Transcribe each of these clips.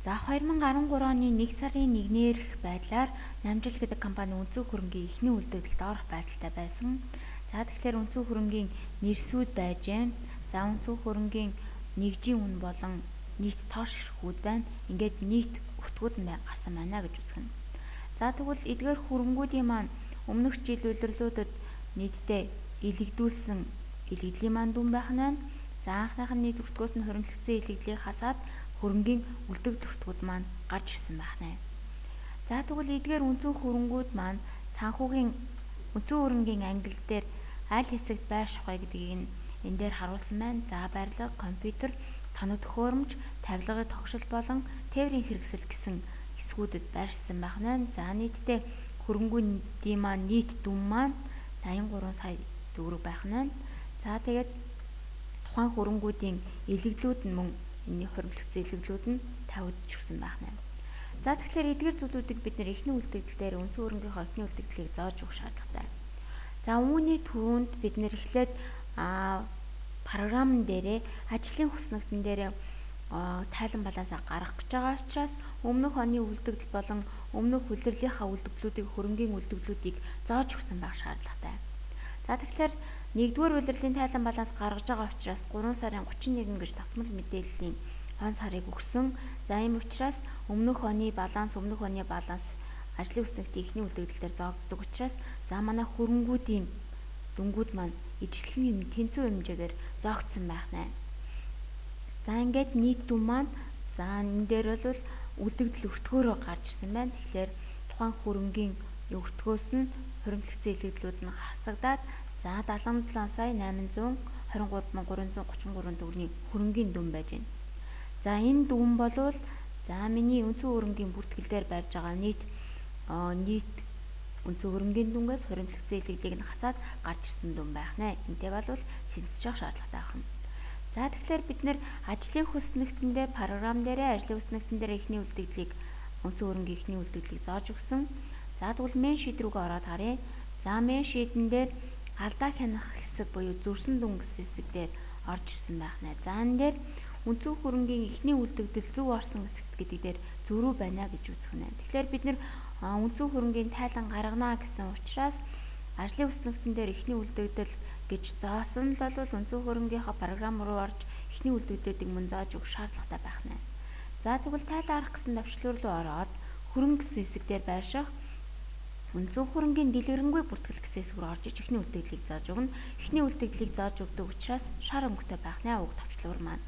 За 2013 оны 1 сарын 1-нэрх байдлаар Намжил гэдэг компани өнцөг хөрөнгийн эхний үлдэгдэлд орох байдалтай байсан. За тэгэхээр өнцөг хөрөнгийн нэрсүүд байж гэн. За өнцөг хөрөнгийн нэгжийн үн болон нийт тоош хэрхүүд байна. Ингээд нийт өртгүүд нь гарсан байна гэж нь. За тэгвэл эдгээр хөрөнгүүдийн маань өмнөх жил улирлуудад нийтдээ илэгдүүлсэн илэгдлийн маань дүн байх нь байна. За анхных нь нийт өртгөөс нь хоригдлогцсон илэгдлийг хасаад хөрөнгийн үлдэг төртгүүд маань гарч ирсэн байна. За тэгвэл эдгээр үнцэн хөрөнгүүд маань санхүүгийн үнцэн хөрөнгийн ангил дээр аль хэсэгт байр шавхай гэдгийг нь энэ дээр харуулсан байна. За барилга, компьютер, тоног төхөөрөмж, тавилгын тогшил болон тээврийн хэрэгсэл гэсэн хэсгүүдэд байршсан байна. За нийтдээ хөрөнгүүдийн маань нийт дүн маань 83 сая төгрөг байх нь. За тэгээд тухайн хөрөнгүүдийн илэглүүд нь мөн энэний хуримтлагдсан илэглүүд нь тавигдж өгсөн байна. За тэгэхээр эдгээр зүйлүүдийг бид нэр эхний үлдэгдэл дээр үндсэн хөрөнгийнхөө эхний үлдэгдлийг зааж өгөх шаардлагатай. За үүний түрүүнд бид нэр эхлээд а програм дээрээ ажлын хүснэгтэн дээрээ тайлан балансаа гаргах гэж байгаа учраас өмнөх оны үлдэгдэл болон өмнөх хүлэрлийнхаа үлдэгдлүүдийг хөрөнгийн үлдэгдлүүдийг зааж өгсөн байх шаардлагатай. За тэгэхээр Нэгдүгээр улирлын тайлан баланс гаргаж байгаа учраас 3 сарын 31 гэж тогтмол мэдээллийн он сарыг өгсөн. За ийм учраас өмнөх оны баланс, өмнөх оны баланс ажлын үснэгтийн ихний үлдэгдэлээр зоогддог учраас за манай хөрөнгүүдийн дүнгууд маань ижлэхэн юм тэнцүү хэмжээгээр зоогдсон байх нэ. За ингээд нийт дүн маань за энэ дээр бол үлдэгдэл өртгөөрөө гарч ирсэн байна. Тэгэхээр тухайн хөрөнгийн өртгөөс нь хуримтлагдсан илэгдлүүд нь хасагдаад За 77 сая 823,333 төгрөгийн хөрөнгийн дүн байж байна. За энэ дүн болвол за миний өнцөг хөрөнгийн бүртгэлээр барьж байгаа нийт нийт өнцөг хөрөнгийн дүнгээс хуримтлагдсан илэглийг нь хасаад гарч ирсэн дүн байх нэ. Энтэй болвол тэнцэж явах шаардлагатай байна. За тэгэхээр бид нэр ажлын хүснэгтэн дээр програм дээрээ ажлын хүснэгтэн дээр ихний үлдэгдлийг өнцөг хөрөнгийн ихний үлдэгдлийг зааж өгсөн. За тэгвэл мен шийд рүүгээ ороод харъя. За мен шийдэн дээр алдаа хянах хэсэг буюу зүрсэн дүн гэсэн хэсэг дээр орж ирсэн байх нэ. За энэ дээр үнцэн хөрөнгийн эхний үлдэгдэл зөв орсон хэсэгт гэдэг дээр зөрүү байна гэж үзэх нэ. Тэгэхээр бид нэр үнцэн хөрөнгийн тайлан гаргана гэсэн учраас ажлын хүснэгтэн дээр эхний үлдэгдэл гэж зоосон л бол үнцэн хөрөнгийнхаа програм руу орж эхний үлдэгдлүүдийг мөн зааж өгөх шаардлагатай байх нэ. За тэгвэл тайлан арах гэсэн давчлуур руу ороод хөрөнгө гэсэн хэсэг дээр байрших Үнцэн хөрөнгийн дэлгэрэнгүй бүртгэл гэсэн хэсэг рүү орж иж эхний үлдэгдлийг зааж өгнө. Эхний үлдэгдлийг зааж өгдөг учраас шар өнгөтэй байх нэ уг тавчлуур маань.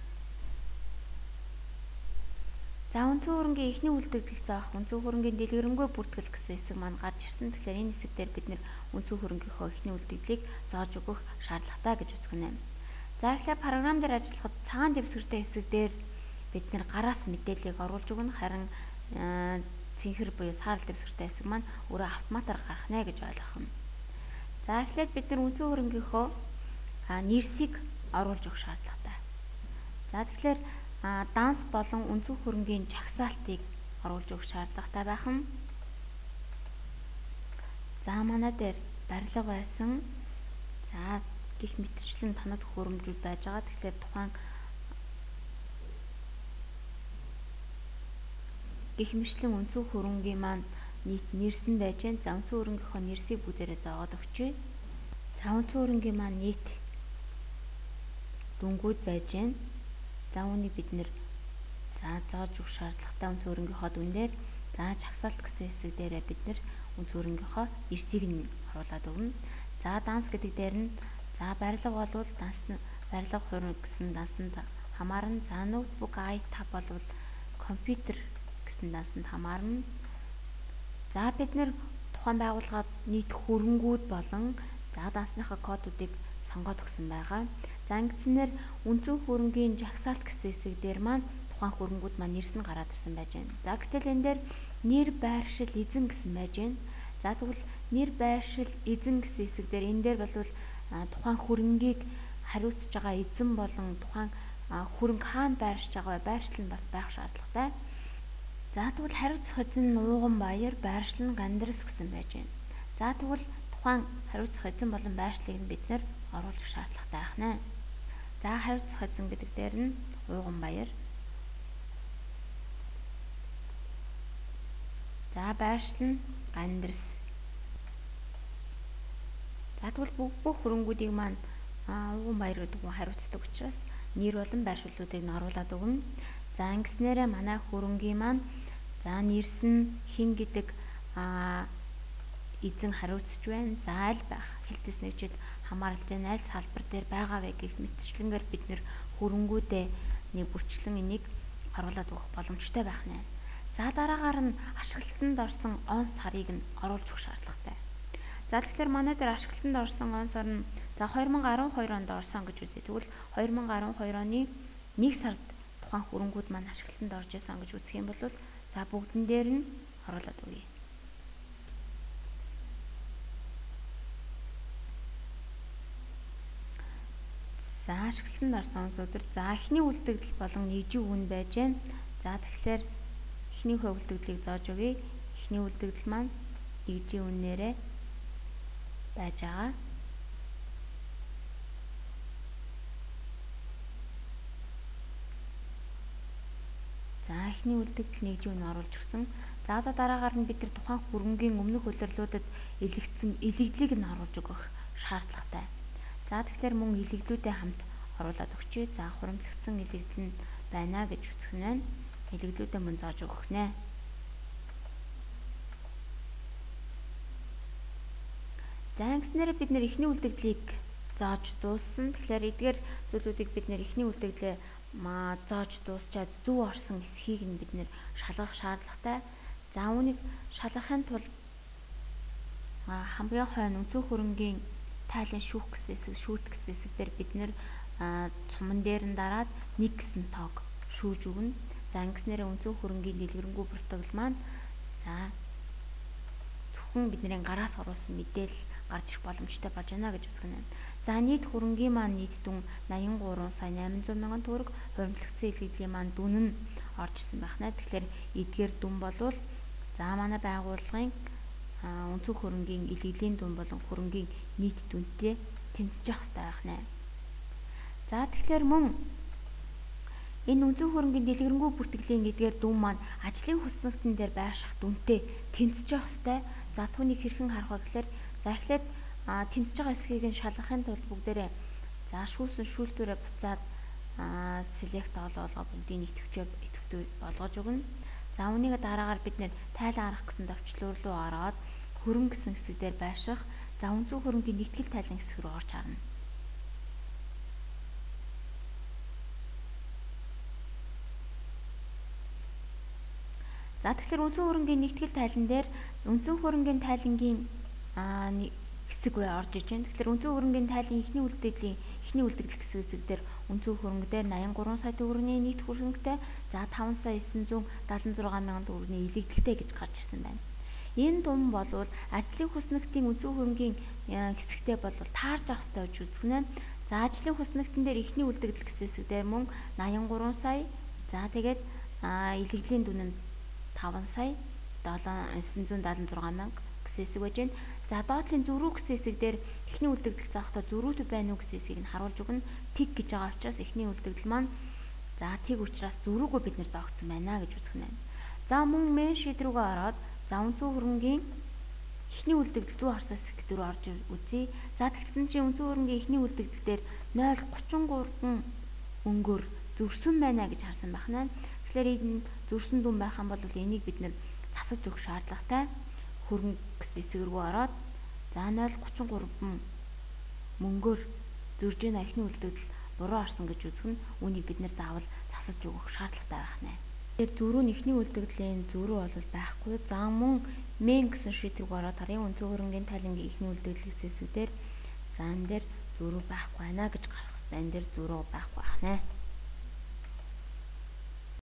За үнцэн хөрөнгийн эхний үлдэгдэл заах үнцэн хөрөнгийн дэлгэрэнгүй бүртгэл гэсэн хэсэг маань гарч ирсэн. Тэгэхээр энэ хэсэг дээр бид нэр үнцэн хөрөнгийнхөө эхний үлдэгдлийг зааж өгөх шаардлагатай гэж үзэх нь. За эхлээд програм дээр ажиллахад цагаан дэвсгэртэй хэсэг дээр бид нэр гараас мэдээллийг оруулж өгнө. Харин цэнхэр буюу саарл дэвсгэртэй хэсэг маань өөрөө автоматар гарах нэ гэж ойлгох юм. За эхлээд бид нар үнцэн хөрөнгийнхөө нэрсийг оруулж өгөх шаардлагатай. За тэгэхээр данс болон үнцэн хөрөнгийн жагсаалтыг оруулж өгөх шаардлагатай байх юм. За манай дээр барилга байсан. За гих мэтчлэн тоног хөрөмжүүд байж байгаа. Тэгэхээр тухайн гих мэтлэн өнцөг хөрөнгийн маань нийт нэрс нь байж гэн. За өнцөг хөрөнгийнхөө нэрсийг бүгдээрээ зоогоод өгчээ. За өнцөг хөрөнгийн маань нийт дүнгууд байж гэн. За үүнийг бид нэр за зоож өгөх шаардлагатай өнцөг хөрөнгийнхөө дүн дээр за чагсаалт гэсэн хэсэг дээрээ бид нэр өнцөг хөрөнгийнхөө нэрсийг нь оруулаад өгнө. За данс гэдэг дээр нь за барилга болвол данс барилга хөрөнгө гэсэн дансанд хамаарна. За ноутбук i5 болвол компьютер гэсэн дансанд хамаарна. За бид нэр тухайн байгууллагад нийт хөрөнгүүд болон за дансныхаа кодуудыг сонгоод өгсөн байгаа. За ингэснээр үнцэн хөрөнгийн жагсаалт гэсэн хэсэг дээр маань тухайн хөрөнгүүд маань нэрс нь гараад ирсэн байж байна. За гэтэл энэ дээр нэр байршил эзэн гэсэн байж байна. За тэгвэл нэр байршил эзэн гэсэн хэсэг дээр энэ дээр бол тухайн хөрөнгийг хариуцж байгаа эзэн болон тухайн хөрөнгө хаана байршиж байгаа байршил нь бас байх шаардлагатай. За тэгвэл хариуцах эзэн нууган баяр байршлан гандрас гэсэн байж байна. За тэгвэл тухайн хариуцах эзэн болон байршлыг нь бид нэр оруулах шаардлагатай байх нэ. За хариуцах эзэн гэдэг дээр нь ууган баяр. За байршил нь гандирс. За тэгвэл бүх бүх хөрөнгүүдийг маань уган баяр гэдэг нь хариуцдаг учраас нэр болон байршуулуудыг нь оруулаад өгнө. За ингэснээрээ манай хөрөнгийн маань за нэрс нь хин гэдэг а эзэн хариуцж байна. За аль байх хэлтэс нэгжид хамааралж байна. Аль салбар дээр байгаа вэ гэх мэтчлэнгээр бид нэр хөрөнгүүдээ нэг бүрчлэн энийг оруулаад өгөх боломжтой байх нэ. За дараагаар нь ашиглалтанд орсон он сарыг нь оруулж өгөх шаардлагатай. За тэгэхээр манай дээр ашиглалтанд орсон он сар нь за 2012 онд орсон гэж үзье. Тэгвэл 2012 оны 1 сард тухайн хөрөнгүүд маань ашиглалтанд орж исэн гэж үзэх юм бол за бүгдэн дээр нь оруулаад өгье. За ашиглалтанд орсон онцлогдор за эхний үлдэгдэл болон нэгжийн үн байж гэн. За тэгэхээр эхнийхөө үлдэгдлийг зоож өгье. Эхний үлдэгдэл маань нэгжийн үнээрээ байж байгаа. За эхний үлдэгдэл нэгжийн үн оруулж өгсөн. За одоо дараагаар нь бид нар тухайн хөрөнгийн өмнөх улирлуудад илэгдсэн илэгдлийг нь оруулж өгөх шаардлагатай. За тэгэхээр мөн илэгдлүүдээ хамт оруулаад өгчээ. За хуримтлагдсан илэгдэл нь байна гэж үзэх нь байна хэлэгдлүүдэд мөн зааж өгөх нэ. За ингэснээр бид нэр эхний үлдэгдлийг зааж дууссан. Тэгэхээр эдгээр зүйлүүдийг бид нэр эхний үлдэгдлээ маа зааж дуусчаад зөв орсон эсхийг нь бид нэр шалгах шаардлагатай. За үүнийг шалгахын тулд хамгийн хойно өнцөг хөрөнгийн тайлан шүүх гэсэн хэсэг, шүүт гэсэн хэсэг дээр бид нэр цуман дээр нь дараад нэг гэсэн тоог шүүж өгнө. За ингэснээр өнцөг хөрөнгийн дэлгэрэнгүй протокол маань за зөвхөн бидний гараас оруулсан мэдээлэл гарч ирэх боломжтой болж байна гэж үзэх нь. За нийт хөрөнгийн маань нийт дүн 83 сая 800 мянган төгрөг хуримтлагдсан илгэдлийн маань дүн нь орж исэн байна. Тэгэхээр эдгээр дүн болвол за манай байгууллагын өнцөг хөрөнгийн илгэлийн дүн болон хөрөнгийн нийт дүнтэй тэнцэж явах хэрэгтэй байна. За тэгэхээр мөн Энэ үнцэн хөрөнгөний дэлгэрэнгүй бүртгэлийн эдгээр дүн маань ажлын хүснэгтэн дээр байрших дүнтэй тэнцэж явах хэвээр. За түүнийг хэрхэн харах вэ гэхээр за эхлээд тэнцэж байгаа хэсгийг нь шалгахын тулд бүгдээрээ за шүүлсэн шүүлтүүрээ буцаад селект олоолгоо бүгдийг идэвхтэй идэвхтэй болгож өгнө. За үүнийг дараагаар бид нэр тайлан арах гэсэн төвчлөр рүү ороод хөрөнгө гэсэн хэсэг дээр байрших. За үнцэн хөрөнгөний нэгтгэл тайлан хэсэг рүү орж харна. За тэгэхээр үндсэн хөрөнгийн нэгтгэл тайлан дээр үндсэн хөрөнгийн тайлангийн хэсэг бай орж иж байна. Тэгэхээр үндсэн хөрөнгийн тайлан ихний үлдэгдлийн ихний үлдэгдэл хэсэг хэсэг дээр үндсэн хөрөнгө дээр 83 сая төгрөгийн нийт хөрөнгөтэй за 5 сая 976 мянган төгрөгийн илэгдэлтэй гэж гарч ирсэн байна. Энэ дум болвол ажлын хүснэгтийн үндсэн хөрөнгийн хэсэгтэй болвол таарж авах хэрэгтэй гэж үзэх нэ. За ажлын хүснэгтэн дээр ихний үлдэгдэл хэсэг дээр мөн 83 сая за тэгээд илэгдлийн дүн нь 5 сая 976 мянга гэсэн хэсэг байж байна. За доотлын зөрүү гэсэн хэсэг дээр эхний үлдэгдэл заахта зөрүүтэй байна уу гэсэн хэсгийг нь харуулж өгнө. Тиг гэж байгаа учраас эхний үлдэгдэл маань за тиг учраас зөрүүгөө бид нэр зоогдсон байна гэж үзэх нь. За мөн мен шийд рүүгээ ороод за үнцүү хөрөнгийн эхний үлдэгдэл зүү харсаа хэсэг дээр орж үзье. За тэгсэн чинь үнцүү хөрөнгийн эхний үлдэгдэл дээр 0.33 өнгөөр зөрсөн байна гэж харсан байна. Тэгэхээр энэ зөрсөн дүн байх юм бол энийг бид нэр засаж өгөх шаардлагатай. Хөрөнгө хэсэг рүү ороод за 033 мөнгөөр зөрж ийн ахны үлдэгдэл буруу арсан гэж үзэх нь үүнийг бид нэр заавал засаж өгөх шаардлагатай байх нэ. Тэр зөрүү нь эхний үлдэгдлийн зөрүү бол байхгүй. За мөн мен гэсэн шийдвэрг ороод тарын үнцэн хөрөнгөний талангийн эхний үлдэгдэл хэсэг дээр за энэ дээр зөрүү байхгүй байна гэж гарах хэрэгтэй. Энэ дээр зөрүү байхгүй байна.